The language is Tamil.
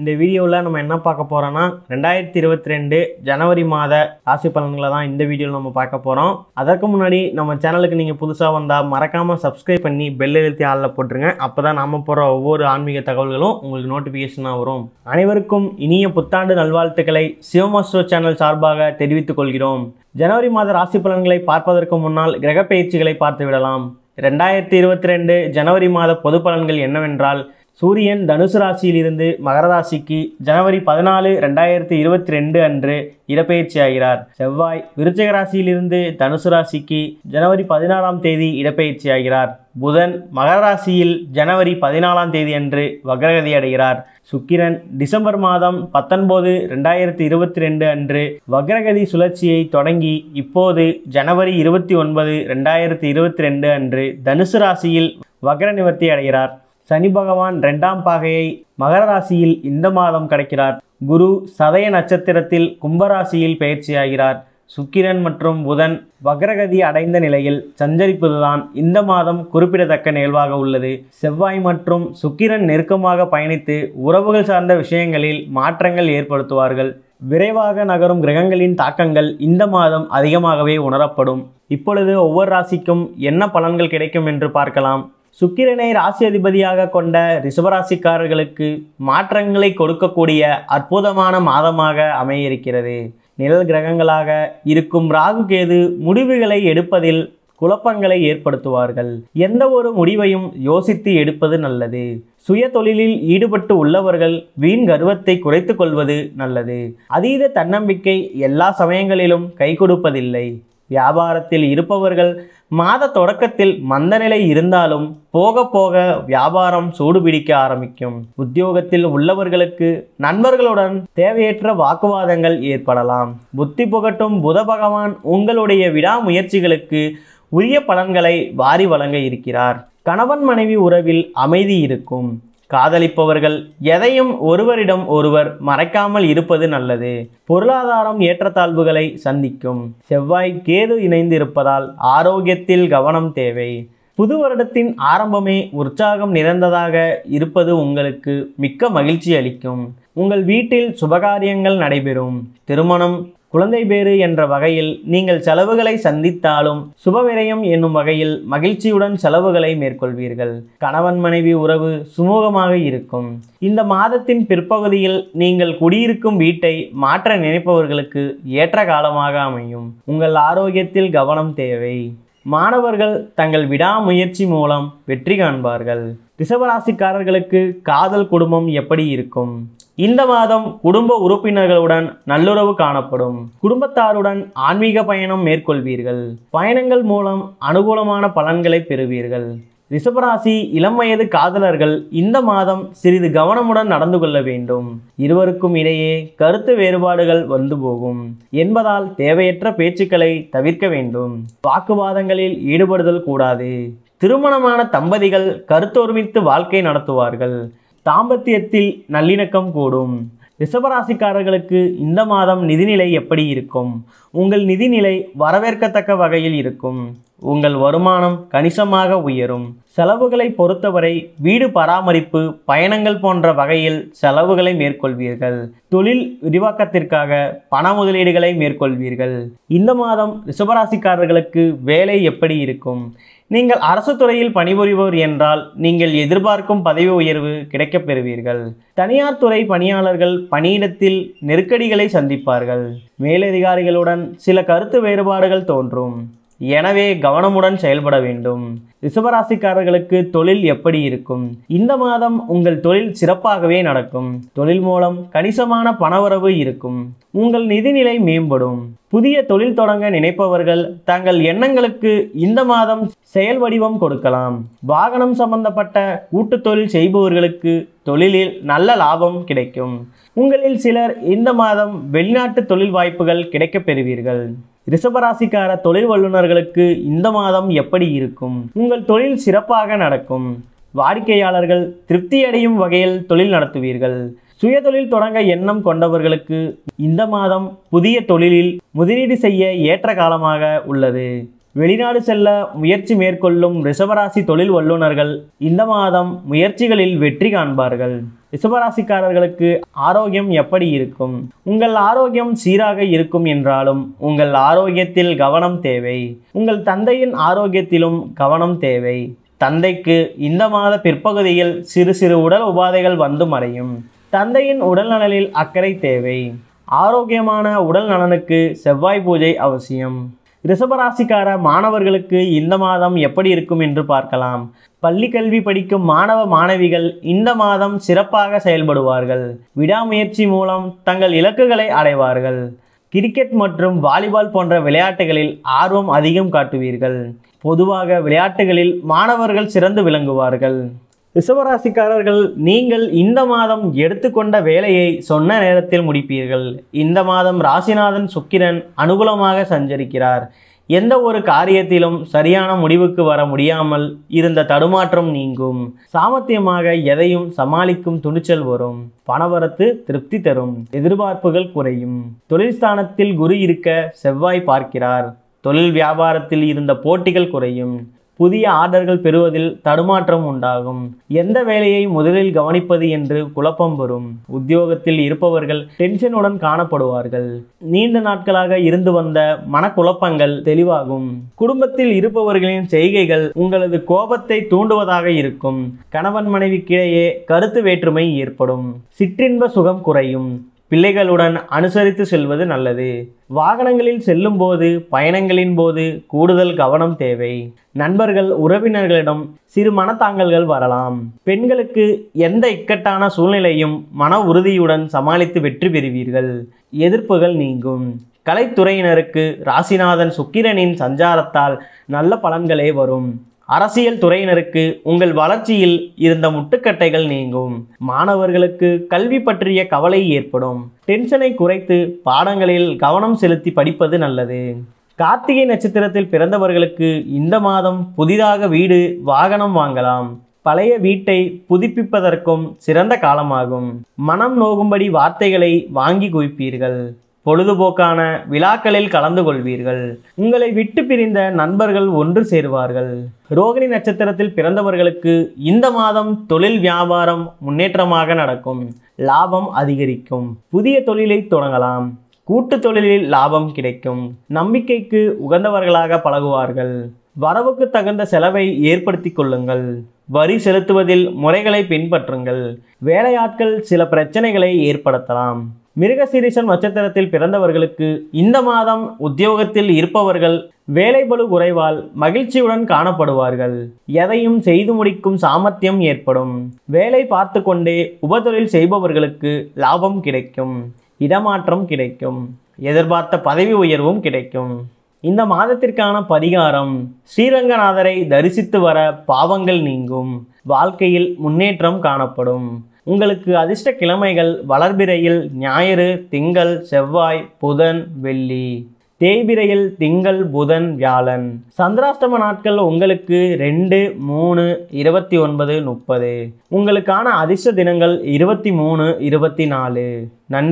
இந்த வீடியோவில் நம்ம என்ன பார்க்க போகிறோன்னா ரெண்டாயிரத்தி இருபத்தி ரெண்டு ஜனவரி மாத ராசி பலன்களை தான் இந்த வீடியோவில் நம்ம பார்க்க போகிறோம் அதற்கு முன்னாடி நம்ம சேனலுக்கு நீங்கள் புதுசாக வந்தால் மறக்காமல் சப்ஸ்கிரைப் பண்ணி பெல் எழுத்தி ஆளில் போட்டுருங்க. அப்போ தான் நாம் போகிற ஒவ்வொரு ஆன்மீக தகவல்களும் உங்களுக்கு நோட்டிஃபிகேஷனாக வரும். அனைவருக்கும் இனிய புத்தாண்டு நல்வாழ்த்துக்களை சிவமாஸ்டோ சேனல் சார்பாக தெரிவித்துக் கொள்கிறோம். ஜனவரி மாத ராசி பலன்களை பார்ப்பதற்கு முன்னால் கிரக பயிற்சிகளை பார்த்து விடலாம் ரெண்டாயிரத்தி இருபத்தி ரெண்டு ஜனவரி மாத பொது பலன்கள் என்னவென்றால் சூரியன் தனுசு ராசியிலிருந்து மகர ராசிக்கு ஜனவரி பதினாலு ரெண்டாயிரத்தி இருபத்தி ரெண்டு அன்று இடப்பெயர்ச்சி ஆகிறார். செவ்வாய் விருச்சக ராசியிலிருந்து தனுசு ராசிக்கு ஜனவரி பதினாறாம் தேதி இடப்பெயர்ச்சி ஆகிறார். புதன் மகர ராசியில் ஜனவரி பதினாலாம் தேதி அன்று வக்ரகதி அடைகிறார். சுக்கிரன் டிசம்பர் மாதம் பத்தொன்பது ரெண்டாயிரத்தி இருபத்தி ரெண்டு அன்று வக்ரகதி சுழற்சியை தொடங்கி இப்போது ஜனவரி இருபத்தி ஒன்பது ரெண்டாயிரத்தி இருபத்தி ரெண்டு அன்று தனுசு ராசியில் வக்ர நிவர்த்தி அடைகிறார். சனி பகவான் ரெண்டாம் பாகையை மகர ராசியில் இந்த மாதம் கிடைக்கிறார். குரு சதய நட்சத்திரத்தில் கும்பராசியில் பயிற்சியாகிறார். சுக்கிரன் மற்றும் புதன் வக்ரகதி அடைந்த நிலையில் சஞ்சரிப்பதுதான் இந்த மாதம் குறிப்பிடத்தக்க நிகழ்வாக உள்ளது. செவ்வாய் மற்றும் சுக்கிரன் நெருக்கமாக பயணித்து உறவுகள் சார்ந்த விஷயங்களில் மாற்றங்கள் ஏற்படுத்துவார்கள். விரைவாக நகரும் கிரகங்களின் தாக்கங்கள் இந்த மாதம் அதிகமாகவே உணரப்படும். இப்பொழுது ஒவ்வொரு ராசிக்கும் என்ன பலன்கள் கிடைக்கும் என்று பார்க்கலாம். சுக்கிரனை ராசி அதிபதியாக கொண்ட ரிஷபராசிக்காரர்களுக்கு மாற்றங்களை கொடுக்கக்கூடிய அற்புதமான மாதமாக அமைய இருக்கிறது நிழல் கிரகங்களாக இருக்கும் ராகு கேது முடிவுகளை எடுப்பதில் குழப்பங்களை ஏற்படுத்துவார்கள். எந்த ஒரு முடிவையும் யோசித்து எடுப்பது நல்லது. சுய தொழிலில் ஈடுபட்டு உள்ளவர்கள் வீண் கர்வத்தை குறைத்து கொள்வது நல்லது. அதீத தன்னம்பிக்கை எல்லா சமயங்களிலும் கை கொடுப்பதில்லை. வியாபாரத்தில் இருப்பவர்கள் மாத தொடக்கத்தில் மந்தநிலை இருந்தாலும் போக போக வியாபாரம் சூடுபிடிக்க ஆரம்பிக்கும். உத்தியோகத்தில் உள்ளவர்களுக்கு நண்பர்களுடன் தேவையற்ற வாக்குவாதங்கள் ஏற்படலாம். புத்தி புகட்டும் புத பகவான் உங்களுடைய விடாமுயற்சிகளுக்கு உரிய பலன்களை வாரி வழங்க இருக்கிறார். கணவன் மனைவி உறவில் அமைதி இருக்கும். காதலிப்பவர்கள் எதையும் ஒருவரிடம் ஒருவர் மறைக்காமல் இருப்பது நல்லது. பொருளாதாரம் ஏற்றத்தாழ்வுகளை சந்திக்கும். செவ்வாய் கேது இணைந்து இருப்பதால் ஆரோக்கியத்தில் கவனம் தேவை. புது வருடத்தின் ஆரம்பமே உற்சாகம் நிறைந்ததாக இருப்பது உங்களுக்கு மிக்க மகிழ்ச்சி அளிக்கும். உங்கள் வீட்டில் சுபகாரியங்கள் நடைபெறும். திருமணம் குழந்தை பேறு என்ற வகையில் நீங்கள் செலவுகளை சந்தித்தாலும் சுபவிரயம் என்னும் வகையில் மகிழ்ச்சியுடன் செலவுகளை மேற்கொள்வீர்கள். கணவன் மனைவி உறவு சுமூகமாக இருக்கும். இந்த மாதத்தின் பிற்பகுதியில் நீங்கள் குடியிருக்கும் வீட்டை மாற்ற நினைப்பவர்களுக்கு ஏற்ற காலமாக அமையும். உங்கள் ஆரோக்கியத்தில் கவனம் தேவை. மாணவர்கள் தங்கள் விடாமுயற்சி மூலம் வெற்றி காண்பார்கள். ரிஷபராசிக்காரர்களுக்கு காதல் குடும்பம் எப்படி இருக்கும்? இந்த மாதம் குடும்ப உறுப்பினர்களுடன் நல்லுறவு காணப்படும். குடும்பத்தாருடன் ஆன்மீக பயணம் மேற்கொள்வீர்கள். பயணங்கள் மூலம் அனுகூலமான பலன்களை பெறுவீர்கள். ரிஷபராசி இளம் வயது காதலர்கள் இந்த மாதம் சிறிது கவனமுடன் நடந்து கொள்ள வேண்டும். இருவருக்கும் இடையே கருத்து வேறுபாடுகள் வந்து போகும். என்பதால் தேவையற்ற பேச்சுக்களை தவிர்க்க வேண்டும். வாக்குவாதங்களில் ஈடுபடுதல் கூடாது. திருமணமான தம்பதிகள் கருத்தொருமித்து வாழ்க்கை நடத்துவார்கள். தாம்பத்தியத்தில் நல்லிணக்கம் கூடும். ரிஷபராசிக்காரர்களுக்கு இந்த மாதம் நிதிநிலை எப்படி இருக்கும்? உங்கள் நிதிநிலை வரவேற்கத்தக்க வகையில் இருக்கும். உங்கள் வருமானம் கணிசமாக உயரும். செலவுகளை பொறுத்தவரை வீடு பராமரிப்பு பயணங்கள் போன்ற வகையில் செலவுகளை மேற்கொள்வீர்கள். தொழில் விரிவாக்கத்திற்காக பண முதலீடுகளை மேற்கொள்வீர்கள். இந்த மாதம் ரிஷபராசிக்காரர்களுக்கு வேலை எப்படி இருக்கும்? நீங்கள் அரசு துறையில் பணிபுரிபவர் என்றால் நீங்கள் எதிர்பார்க்கும் பதவி உயர்வு கிடைக்கப் பெறுவீர்கள். தனியார் துறை பணியாளர்கள் பணியிடத்தில் நெருக்கடிகளை சந்திப்பார்கள். மேலதிகாரிகளுடன் சில கருத்து வேறுபாடுகள் தோன்றும். எனவே கவனமுடன் செயல்பட வேண்டும். ரிஷபராசிக்காரர்களுக்கு தொழில் எப்படி இருக்கும்? இந்த மாதம் உங்கள் தொழில் சிறப்பாகவே நடக்கும். தொழில் மூலம் கணிசமான பணவரவு இருக்கும். உங்கள் நிதிநிலை மேம்படும். புதிய தொழில் தொடங்க நினைப்பவர்கள் தங்கள் எண்ணங்களுக்கு இந்த மாதம் செயல் வடிவம் கொடுக்கலாம். வாகனம் சம்பந்தப்பட்ட கூட்டு தொழில் செய்பவர்களுக்கு தொழிலில் நல்ல லாபம் கிடைக்கும். உங்களில் சிலர் இந்த மாதம் வெளிநாட்டு தொழில் வாய்ப்புகள் கிடைக்கப் பெறுவீர்கள். ரிஷபராசிக்கார தொழில் வல்லுநர்களுக்கு இந்த மாதம் எப்படி இருக்கும்? உங்கள் தொழில் சிறப்பாக நடக்கும். வாடிக்கையாளர்கள் திருப்தி அடையும் வகையில் தொழில் நடத்துவீர்கள். சுயதொழில் தொடங்க எண்ணம் கொண்டவர்களுக்கு இந்த மாதம் புதிய தொழிலில் முதலீடு செய்ய ஏற்ற காலமாக உள்ளது. வெளிநாடு செல்ல முயற்சி மேற்கொள்ளும் ரிஷபராசி தொழில் வல்லுநர்கள் இந்த மாதம் முயற்சிகளில் வெற்றி காண்பார்கள். ரிஷபராசிக்காரர்களுக்கு ஆரோக்கியம் எப்படி இருக்கும்? உங்கள் ஆரோக்கியம் சீராக இருக்கும் என்றாலும் உங்கள் ஆரோக்கியத்தில் கவனம் தேவை. உங்கள் தந்தையின் ஆரோக்கியத்திலும் கவனம் தேவை. தந்தைக்கு இந்த மாத பிற்பகுதியில் சிறு சிறு உடல் உபாதைகள் வந்து மறையும். தந்தையின் உடல் நலனில் அக்கறை தேவை. ஆரோக்கியமான உடல் நலனுக்கு செவ்வாய் பூஜை அவசியம். ரிஷபராசிக்கார மாணவர்களுக்கு இந்த மாதம் எப்படி இருக்கும் என்று பார்க்கலாம். பள்ளி கல்வி படிக்கும் மாணவ மாணவிகள் இந்த மாதம் சிறப்பாக செயல்படுவார்கள். விடாமுயற்சி மூலம் தங்கள் இலக்குகளை அடைவார்கள். கிரிக்கெட் மற்றும் வாலிபால் போன்ற விளையாட்டுகளில் ஆர்வம் அதிகம் காட்டுவீர்கள். பொதுவாக விளையாட்டுகளில் மாணவர்கள் சிறந்து விளங்குவார்கள். ரிசவராசிக்காரர்கள் நீங்கள் இந்த மாதம் எடுத்துக்கொண்ட வேலையை சொன்ன நேரத்தில் முடிப்பீர்கள். இந்த மாதம் ராசிநாதன் சுக்கிரன் அனுகூலமாக சஞ்சரிக்கிறார். எந்த ஒரு காரியத்திலும் சரியான முடிவுக்கு வர முடியாமல் இருந்த தடுமாற்றம் நீங்கும். சாமர்த்தியமாக எதையும் சமாளிக்கும் துணிச்சல் வரும். பணவரத்து திருப்தி தரும். எதிர்பார்ப்புகள் குறையும். தொழில் ஸ்தானத்தில் குரு இருக்க செவ்வாய் பார்க்கிறார். தொழில் வியாபாரத்தில் இருந்த போட்டிகள் குறையும். புதிய ஆர்டர்கள் பெறுவதில் தடுமாற்றம் உண்டாகும். எந்த வேலையை முதலில் கவனிப்பது என்று குழப்பம் வரும். உத்தியோகத்தில் இருப்பவர்கள் டென்ஷனுடன் காணப்படுவார்கள். நீண்ட நாட்களாக இருந்து வந்த மனக்குழப்பங்கள் தெளிவாகும். குடும்பத்தில் இருப்பவர்களின் செய்கைகள் உங்களது கோபத்தை தூண்டுவதாக இருக்கும். கணவன் மனைவிக்கிடையே கருத்து வேற்றுமை ஏற்படும். சிற்றின்ப சுகம் குறையும். பிள்ளைகளுடன் அனுசரித்து செல்வது நல்லது. வாகனங்களில் செல்லும் போது பயணங்களின் போது கூடுதல் கவனம் தேவை. நண்பர்கள் உறவினர்களிடம் சிறு மனத்தாங்கல்கள் வரலாம். பெண்களுக்கு எந்த இக்கட்டான சூழ்நிலையும் மன உறுதியுடன் சமாளித்து வெற்றி பெறுவீர்கள். எதிர்ப்புகள் நீங்கும். கலைத்துறையினருக்கு ராசிநாதன் சுக்கிரனின் சஞ்சாரத்தால் நல்ல பலன்களே வரும். அரசியல் துறையினருக்கு உங்கள் வளர்ச்சியில் இருந்த முட்டுக்கட்டைகள் நீங்கும். மாணவர்களுக்கு கல்வி பற்றிய கவலை ஏற்படும். டென்ஷனை குறைத்து பாடங்களில் கவனம் செலுத்தி படிப்பது நல்லது. கார்த்திகை நட்சத்திரத்தில் பிறந்தவர்களுக்கு இந்த மாதம் புதிதாக வீடு வாகனம் வாங்கலாம். பழைய வீட்டை புதுப்பிப்பதற்கும் சிறந்த காலமாகும். மனம் நோகும்படி வார்த்தைகளை வாங்கி குவிப்பீர்கள். பொழுதுபோக்கான விழாக்களில் கலந்து கொள்வீர்கள். உங்களை விட்டு பிரிந்த நண்பர்கள் ஒன்று சேருவார்கள். ரோகிணி நட்சத்திரத்தில் பிறந்தவர்களுக்கு இந்த மாதம் தொழில் வியாபாரம் முன்னேற்றமாக நடக்கும். லாபம் அதிகரிக்கும். புதிய தொழிலை தொடங்கலாம். கூட்டு தொழிலில் லாபம் கிடைக்கும். நம்பிக்கைக்கு உகந்தவர்களாக பழகுவார்கள். வரவுக்கு தகுந்த செலவை ஏற்படுத்தி கொள்ளுங்கள். வரி செலுத்துவதில் முறைகளை பின்பற்றுங்கள். வேலையாட்கள் சில பிரச்சனைகளை ஏற்படுத்தலாம். மிருகசீரிஷன் நட்சத்திரத்தில் பிறந்தவர்களுக்கு இந்த மாதம் உத்தியோகத்தில் இருப்பவர்கள் வேலைபளு குறைவால் மகிழ்ச்சியுடன் காணப்படுவார்கள். எதையும் செய்து முடிக்கும் சாமர்த்தியம் ஏற்படும். வேலை பார்த்து கொண்டே உபதொழில் செய்பவர்களுக்கு லாபம் கிடைக்கும். இடமாற்றம் கிடைக்கும். எதிர்பார்த்த பதவி உயர்வும் கிடைக்கும். இந்த மாதத்திற்கான பரிகாரம் ஸ்ரீரங்கநாதரை தரிசித்து வர பாவங்கள் நீங்கும். வாழ்க்கையில் முன்னேற்றம் காணப்படும். உங்களுக்கு அதிர்ஷ்ட கிழமைகள் வளர்பிறையில் ஞாயிறு திங்கள் செவ்வாய் புதன் வெள்ளி. தேய்பிரையில் திங்கள் புதன் வியாழன். சந்திராஷ்டம நாட்கள் உங்களுக்கு ரெண்டு மூணு இருபத்தி ஒன்பது முப்பது. உங்களுக்கான அதிர்ஷ்ட தினங்கள் இருபத்தி மூணு இருபத்தி நாலு. நன்றி.